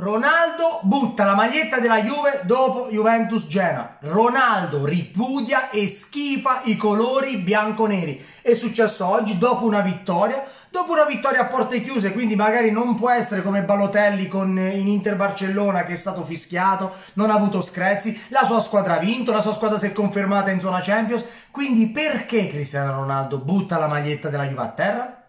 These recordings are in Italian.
Ronaldo butta la maglietta della Juve dopo Juventus Genoa. Ronaldo ripudia e schifa i colori bianco-neri. È successo oggi dopo una vittoria, dopo una vittoria a porte chiuse, quindi magari non può essere come Balotelli con, in Inter Barcellona che è stato fischiato, non ha avuto screzi, la sua squadra ha vinto, la sua squadra si è confermata in zona Champions. Quindi perché Cristiano Ronaldo butta la maglietta della Juve a terra?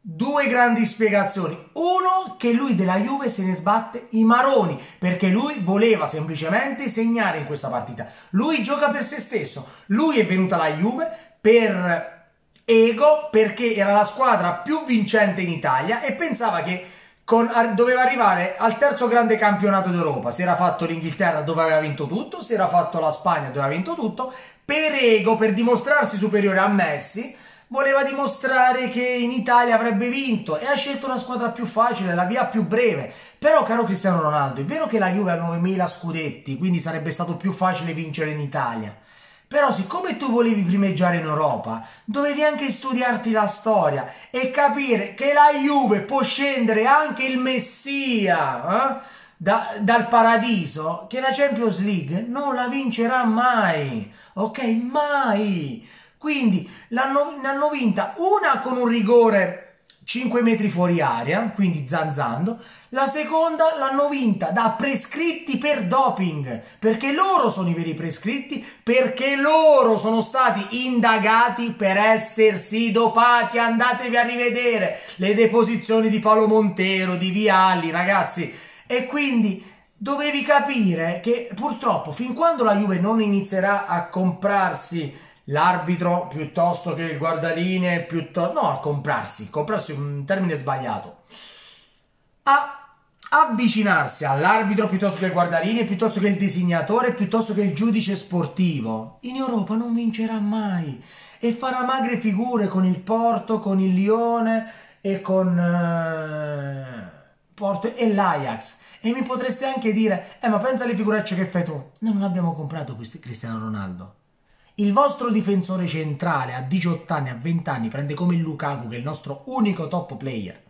Due grandi spiegazioni. Uno, che lui della Juve se ne sbatte i maroni, perché lui voleva semplicemente segnare in questa partita. Lui gioca per se stesso. Lui è venuto alla Juve per ego, perché era la squadra più vincente in Italia e pensava che con, doveva arrivare al terzo grande campionato d'Europa. Si era fatto l'Inghilterra dove aveva vinto tutto, si era fatto la Spagna dove aveva vinto tutto, per ego, per dimostrarsi superiore a Messi voleva dimostrare che in Italia avrebbe vinto e ha scelto la squadra più facile, la via più breve. Però, caro Cristiano Ronaldo, è vero che la Juve ha 9.000 scudetti, quindi sarebbe stato più facile vincere in Italia. Però siccome tu volevi primeggiare in Europa, dovevi anche studiarti la storia e capire che la Juve può scendere anche il Messia eh? da, dal paradiso, che la Champions League non la vincerà mai, ok? Mai! Quindi l'hanno, vinta una con un rigore 5 metri fuori aria, quindi zanzando. La seconda l'hanno vinta da prescritti per doping, perché loro sono i veri prescritti, perché loro sono stati indagati per essersi dopati. Andatevi a rivedere le deposizioni di Paolo Montero, di Vialli, ragazzi. E quindi dovevi capire che purtroppo fin quando la Juve non inizierà a comprarsi l'arbitro piuttosto che il guardalinee, piuttosto, no, a comprarsi, comprarsi è un termine sbagliato, a avvicinarsi all'arbitro piuttosto che il guardalinee, piuttosto che il disegnatore, piuttosto che il giudice sportivo, in Europa non vincerà mai e farà magre figure con il Porto, con il Lione e con uh, Porto e l'Ajax. E mi potreste anche dire, eh ma pensa alle figuracce che fai tu. Noi non abbiamo comprato Cristiano Ronaldo. Il vostro difensore centrale a 18 anni, a 20 anni, prende come Lukaku, che è il nostro unico top player.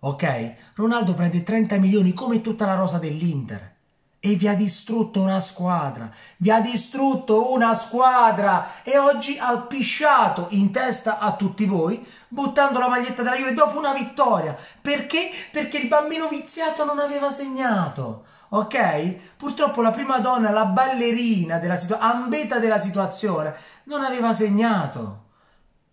Ok? Ronaldo prende 30 milioni come tutta la rosa dell'Inter. E vi ha distrutto una squadra. Vi ha distrutto una squadra. E oggi ha pisciato in testa a tutti voi, buttando la maglietta della Juve dopo una vittoria. Perché? Perché il bambino viziato non aveva segnato ok? Purtroppo la prima donna, la ballerina della situazione, ambeta della situazione, non aveva segnato.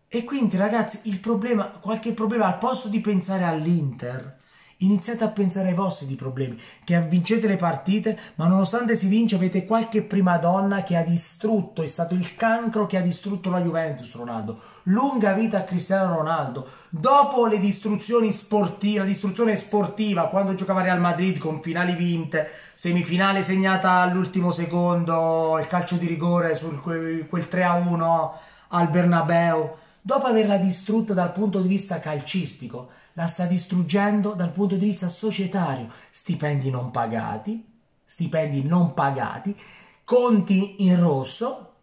E quindi ragazzi, il problema, qualche problema, al posto di pensare all'Inter, Iniziate a pensare ai vostri problemi, che vincete le partite, ma nonostante si vince avete qualche prima donna che ha distrutto, è stato il cancro che ha distrutto la Juventus, Ronaldo. Lunga vita a Cristiano Ronaldo. Dopo le distruzioni sportive, la distruzione sportiva, quando giocava Real Madrid con finali vinte, semifinale segnata all'ultimo secondo, il calcio di rigore sul quel 3-1 al Bernabeu, dopo averla distrutta dal punto di vista calcistico, la sta distruggendo dal punto di vista societario. Stipendi non pagati, stipendi non pagati, conti in rosso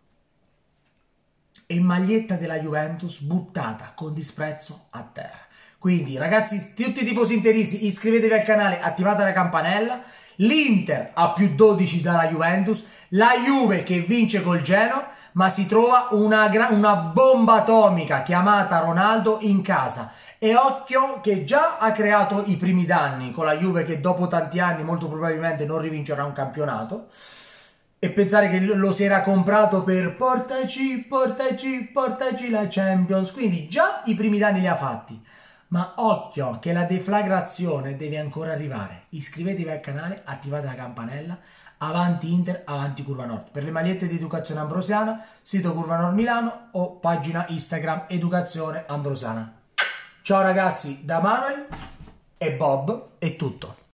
e maglietta della Juventus buttata con disprezzo a terra. Quindi ragazzi, tutti i tifosi interisti, iscrivetevi al canale, attivate la campanella. L'Inter ha più 12 dalla Juventus, la Juve che vince col Genoa, ma si trova una, una bomba atomica chiamata Ronaldo in casa. E occhio che già ha creato i primi danni con la Juve che dopo tanti anni molto probabilmente non rivincerà un campionato. E pensare che lo si era comprato per portaci, portaci, portaci la Champions. Quindi già i primi danni li ha fatti. Ma occhio che la deflagrazione deve ancora arrivare. Iscrivetevi al canale, attivate la campanella. Avanti Inter, avanti Curva Nord. Per le magliette di Educazione Ambrosiana, sito Curva Nord Milano o pagina Instagram Educazione Ambrosiana. Ciao ragazzi, da Manuel e Bob è tutto.